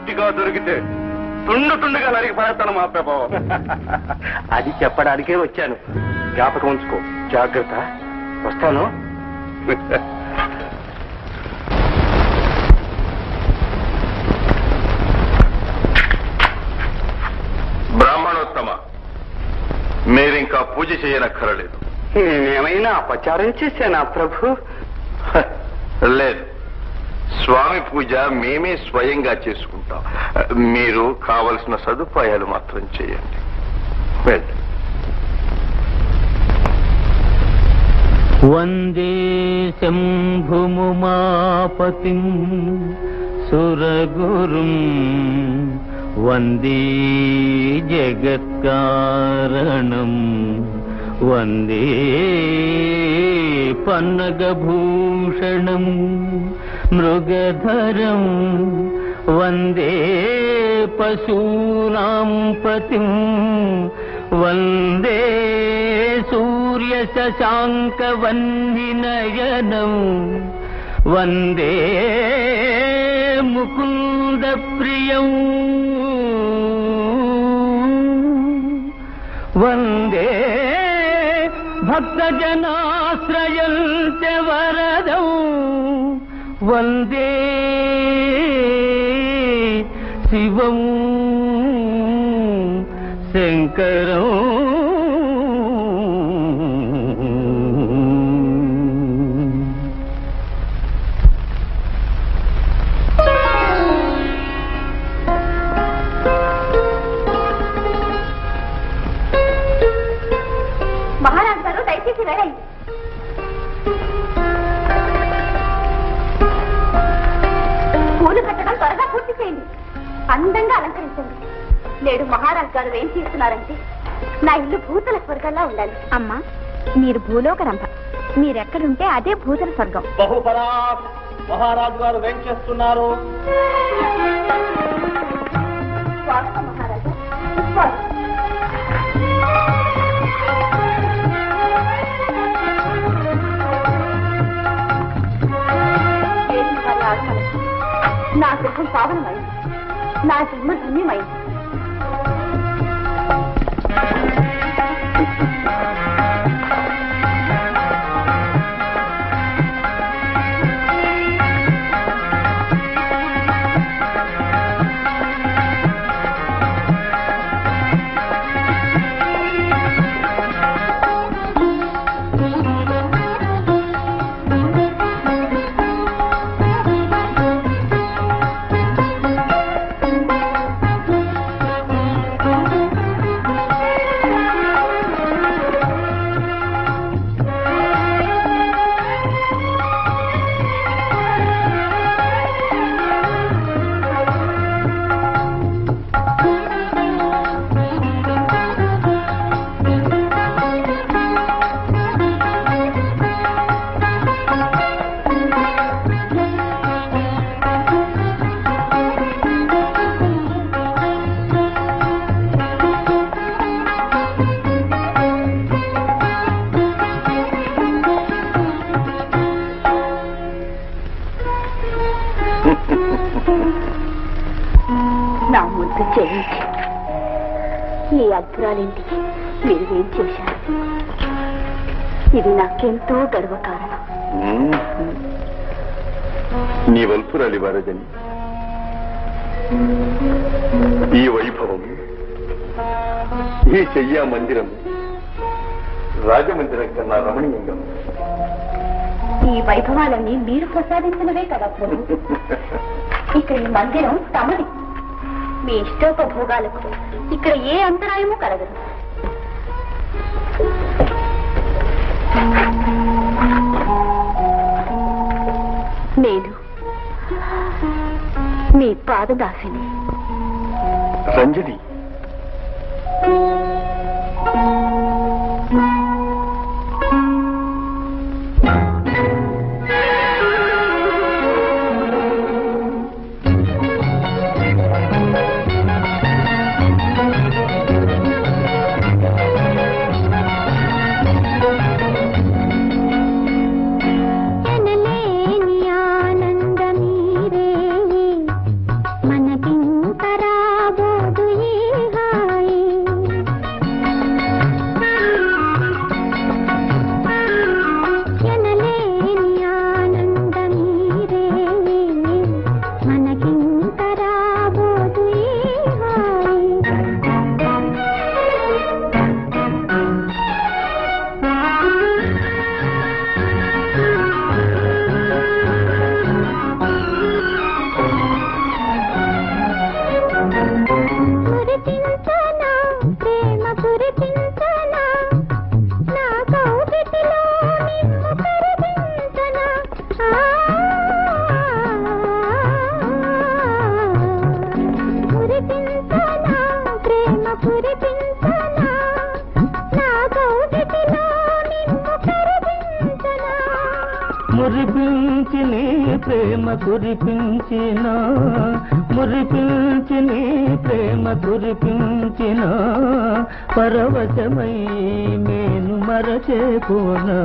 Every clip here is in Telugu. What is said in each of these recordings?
ఒంటిగా దొరికితే తుండు తుండుగా నరికి పడతాను మా ప్రభావం అది చెప్పడానికే వచ్చాను. జ్ఞాపకం ఉంచుకో. జాగ్రత్త. వస్తాను. బ్రాహ్మణోత్తమ మీరింకా పూజ చేయనక్కరలేదు. నేనేమైనా అపచారం చేశానా ప్రభు? లేదు. స్వామి పూజ మేమే స్వయంగా చేసుకుంటాం. మీరు కావలసిన సదుపాయాలు మాత్రం చేయండి. వందే శంభుముమాపతిం సురగురుం వందే జగత్కారణం. వందే పన్నగభూషణం మృగధరం వందే పశూనాం పతిం వందే సూర్య శశాంక వందే ముకుంద ప్రియం వందే భక్తజనాశ్రయంచ వరదం వందే శివం శంకరం. వెళ్ళండి పూలు కట్టడం త్వరగా పూర్తి చేయండి. అందంగా అలంకరించండి. నేడు మహారాజు గారు ఏం చేస్తున్నారంటే నా ఇల్లు భూతల స్వర్గంలా ఉండాలి. అమ్మా మీరు భూలోక రంభ. మీరెక్కడుంటే అదే భూతల స్వర్గం. బహుపరా మహారాజు గారు ఏం नाही मग तुम्ही माहिती నా ముద్దు చెల్లించి ఈ అద్భురాలింటికి మీరు ఏం చేశారు? ఇది నాకెంతో గర్వకారణం నీ వల్పురాలి వారజని ఈ వైభవం ఈ చెయ్యా మందిరం రాజమందిరం కన్నా రమణీయంగా. ఈ వైభవాలన్నీ మీరు ప్రసాదించినవే కదా ఇక్కడ ఈ మందిరం తమది. మీ ఇష్టోపభోగాలకు ఇక్కడ ఏ అంతరాయము కలగదు. నేను మీ పాదదాసిని. రంజని కురిపించిన మురిపించి నీ ప్రేమ కురిపించిన పరవశమై నేను మరచేపోనా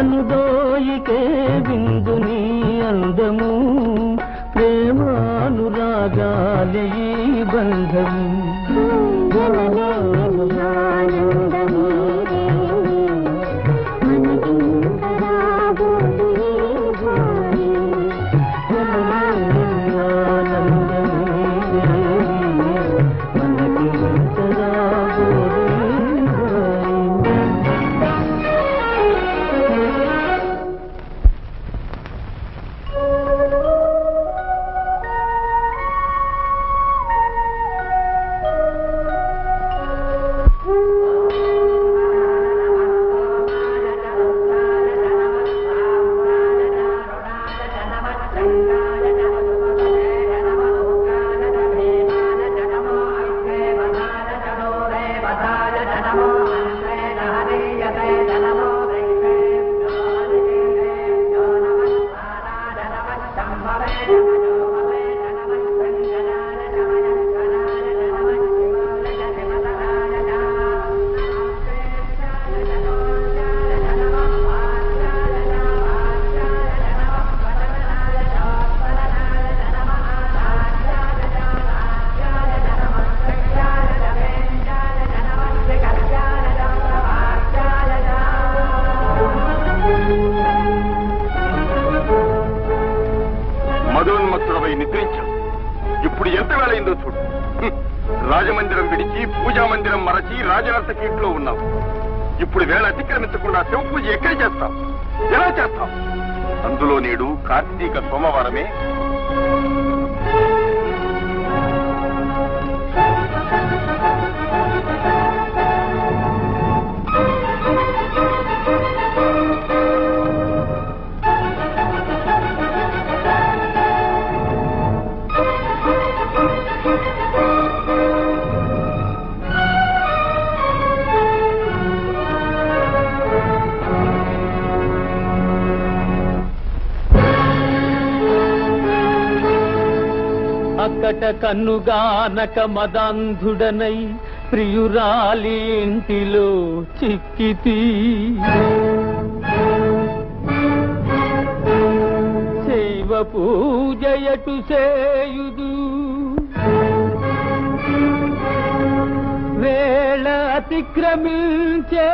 కనుదోయికే బిందు నీ అందము ప్రేమానురాగాలే బంధము. ఏమైందో చూడు. రాజమందిరం విడిచి పూజా మందిరం మరచి రాజనర్తకీట్లో ఉన్నాం. ఇప్పుడు వేళ అతిక్రమించకుండా శివ పూజ ఎక్కడ చేస్తాం? ఎలా చేస్తాం? అందులో నేడు కార్తీక సోమవారమే. అక్కట కన్నుగానక మదాంధుడనై ప్రియురాలి ఇంటిలో చిక్కితి. శైవ పూజయటు సేయుదు వేళ అతిక్రమించే